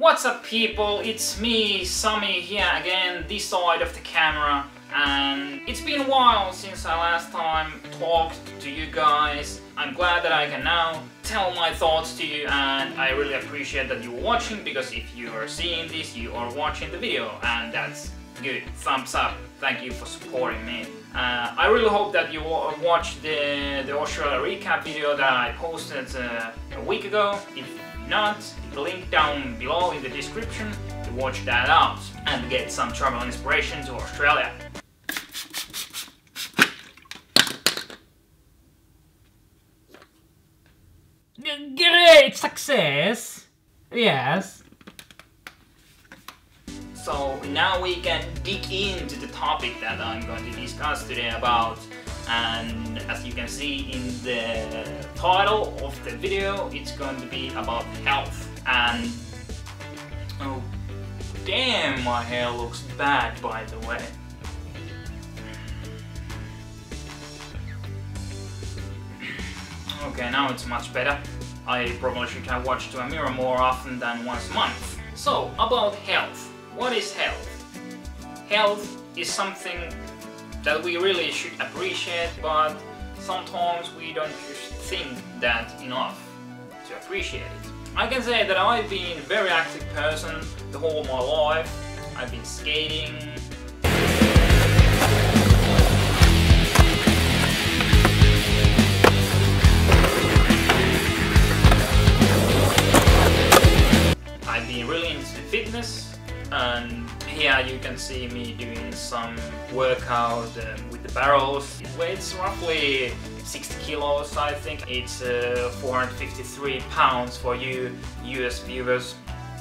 What's up people, it's me, Sami here again, this side of the camera and it's been a while since I last time talked to you guys. I'm glad that I can now tell my thoughts to you and I really appreciate that you're watching because if you are seeing this, you are watching the video and that's good. Thumbs up. Thank you for supporting me. Uh, I really hope that you watched the, the Australia recap video that I posted uh, a week ago. If not, the link down below in the description to watch that out and get some travel inspiration to Australia. Great success! Yes. So now we can dig into the topic that I'm going to discuss today about and as you can see in the title of the video it's going to be about health. And oh damn my hair looks bad by the way. Okay now it's much better. I probably should have watched to a mirror more often than once a month. So about health. What is health? Health is something that we really should appreciate, but sometimes we don't just think that enough to appreciate it. I can say that I've been a very active person the whole of my life. I've been skating, you can see me doing some workout um, with the barrels. It weighs roughly 60 kilos I think. It's uh, 453 pounds for you US viewers.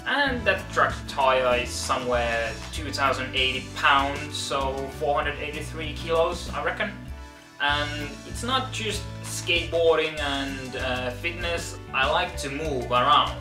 And that tractor tire is somewhere 2080 pounds, so 483 kilos I reckon. And it's not just skateboarding and uh, fitness, I like to move around.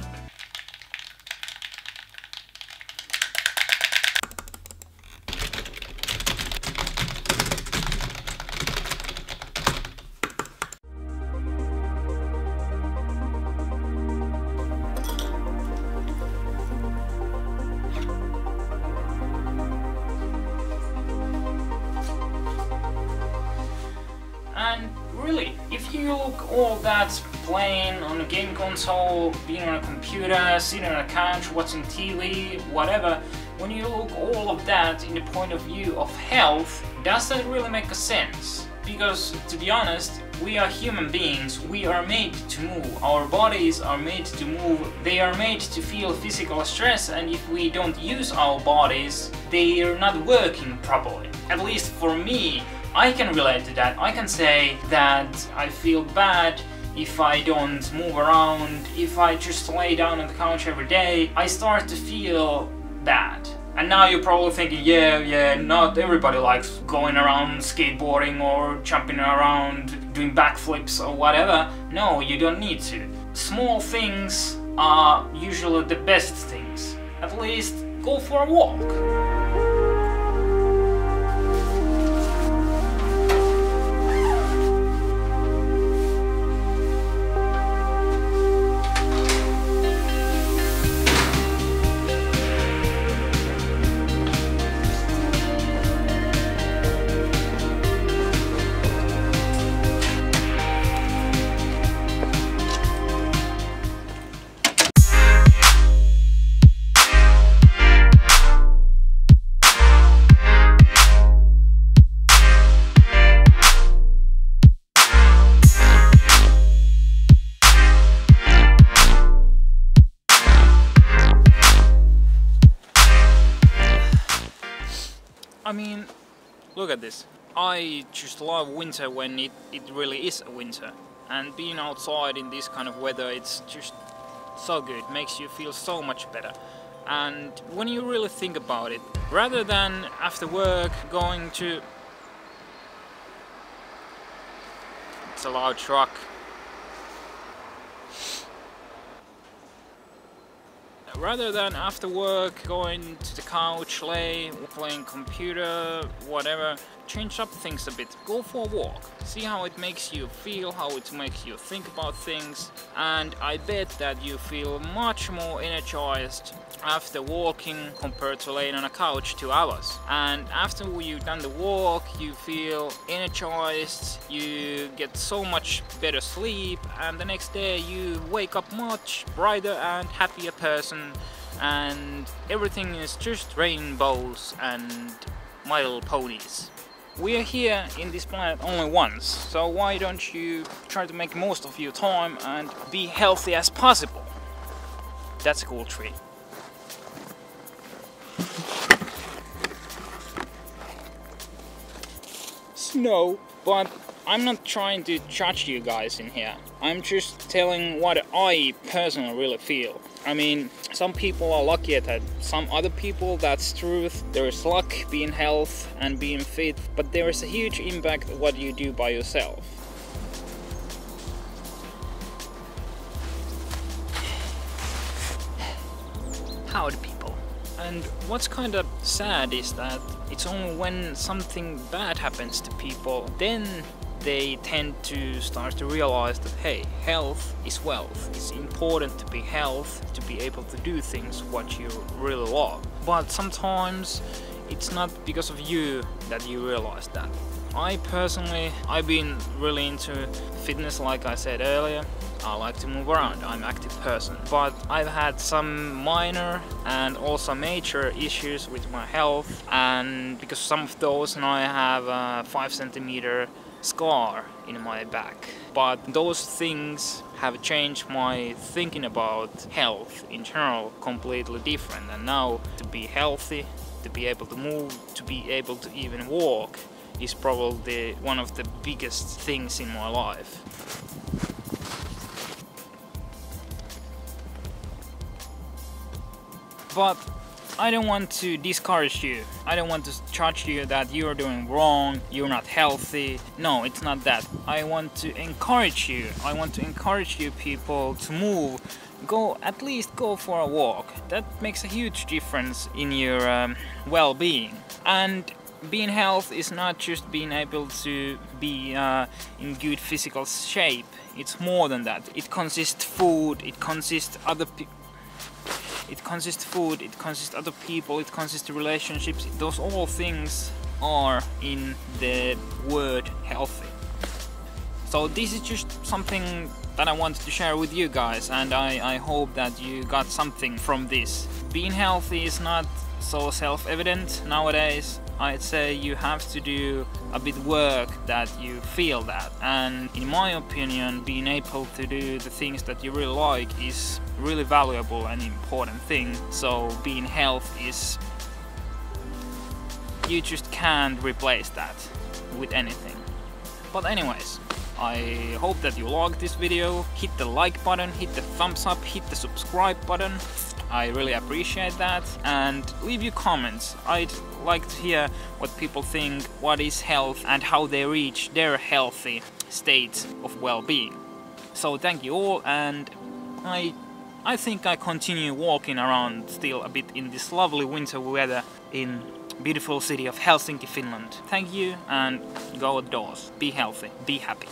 Look all that playing on a game console, being on a computer, sitting on a couch, watching TV, whatever, when you look all of that in the point of view of health, does that really make a sense? Because, to be honest, we are human beings, we are made to move, our bodies are made to move, they are made to feel physical stress and if we don't use our bodies, they are not working properly. At least for me, I can relate to that. I can say that I feel bad if I don't move around, if I just lay down on the couch every day, I start to feel bad. And now you're probably thinking, yeah, yeah, not everybody likes going around skateboarding or jumping around, doing backflips or whatever. No, you don't need to. Small things are usually the best things. At least go for a walk. This. I just love winter when it, it really is a winter. And being outside in this kind of weather, it's just so good. Makes you feel so much better. And when you really think about it, rather than after work going to... It's a loud truck. Rather than after work going to the couch, lay, playing computer, whatever, change up things a bit. Go for a walk. See how it makes you feel, how it makes you think about things. And I bet that you feel much more energized after walking compared to laying on a couch two hours. And after you've done the walk, you feel energized, you get so much better sleep, and the next day you wake up much brighter and happier person and everything is just rainbows and my little ponies. We are here in this planet only once, so why don't you try to make most of your time and be healthy as possible? That's a cool tree. Snow, but I'm not trying to judge you guys in here. I'm just telling what I personally really feel. I mean, some people are lucky at that. Some other people, that's truth. There is luck, being health and being fit, but there is a huge impact what you do by yourself. Howdy people. And what's kind of sad is that it's only when something bad happens to people, then they tend to start to realize that hey, health is wealth. It's important to be health, to be able to do things what you really love. But sometimes it's not because of you that you realize that. I personally, I've been really into fitness like I said earlier. I like to move around, I'm an active person. But I've had some minor and also major issues with my health and because some of those now I have a 5 centimeter scar in my back. But those things have changed my thinking about health in general completely different and now to be healthy, to be able to move, to be able to even walk is probably one of the biggest things in my life. But I don't want to discourage you. I don't want to charge you that you're doing wrong, you're not healthy. No, it's not that. I want to encourage you. I want to encourage you people to move. Go, at least go for a walk. That makes a huge difference in your um, well-being. And being health is not just being able to be uh, in good physical shape. It's more than that. It consists food, it consists other it consists food, it consists other people, it consists relationships. Those all things are in the word healthy. So this is just something that I wanted to share with you guys and I, I hope that you got something from this. Being healthy is not so self-evident nowadays. I'd say you have to do a bit work that you feel that and in my opinion being able to do the things that you really like is really valuable and important thing. So being health is you just can't replace that with anything. But anyways I hope that you liked this video, hit the like button, hit the thumbs up, hit the subscribe button, I really appreciate that. And leave your comments. I'd like to hear what people think, what is health and how they reach their healthy state of well-being. So thank you all and I I think I continue walking around still a bit in this lovely winter weather in beautiful city of Helsinki, Finland. Thank you and go outdoors. Be healthy. Be happy.